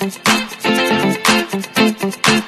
Thank you.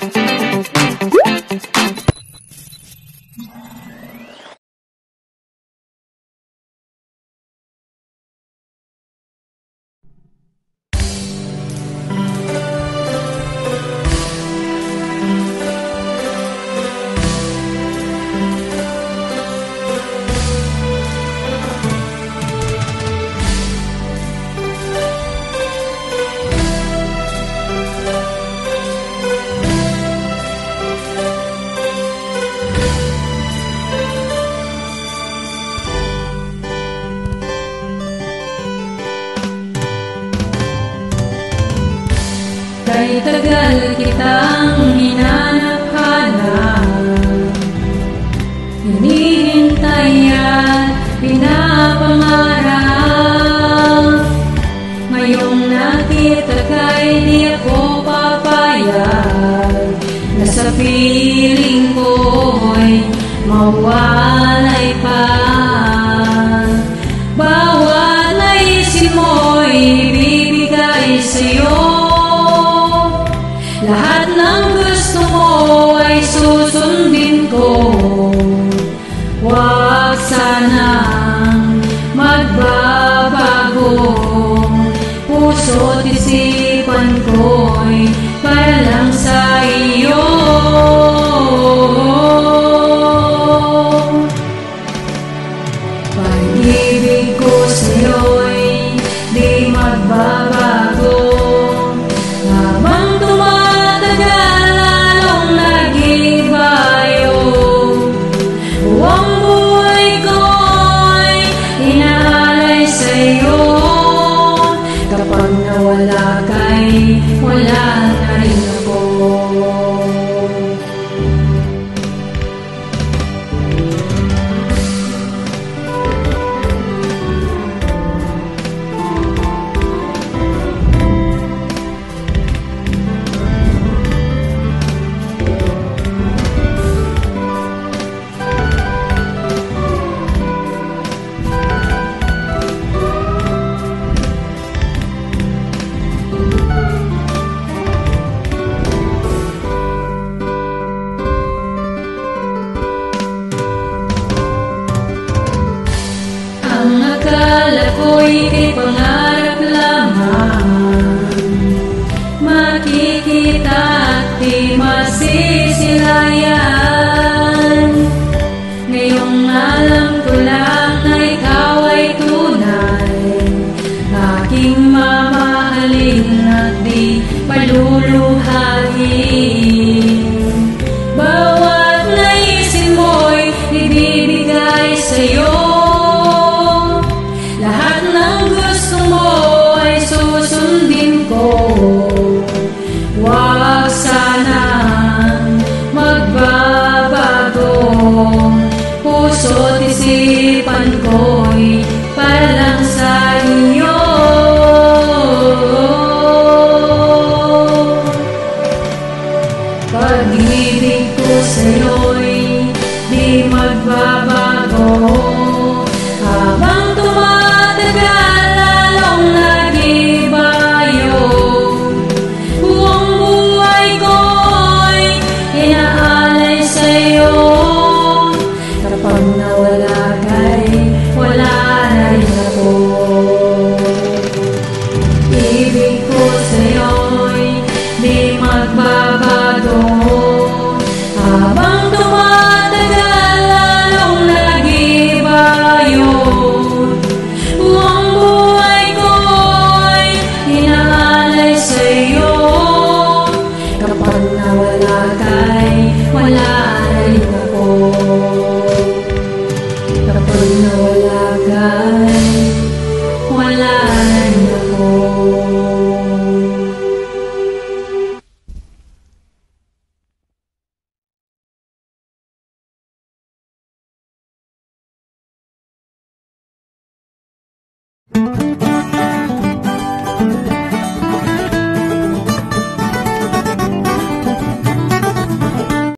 Kay tagal kitang hinanap-hanap Hinihintay at pinapangarap Ngayong nakita kay di ako papayag Na sa piling ko'y mawalay pa 昨天 Nawala ka'y wala na rin ako akala ko'y kay pangarap lamang. Makikita at di masisilayan Ngayong alam ko lang na ikaw ay tunay. Aking mamahalin at di paluluhain Habang lagi ba yun? Ang buhay ko ay inaalay sa'yo Kapag nawala ka'y wala rin ako Kapag nawala ka'y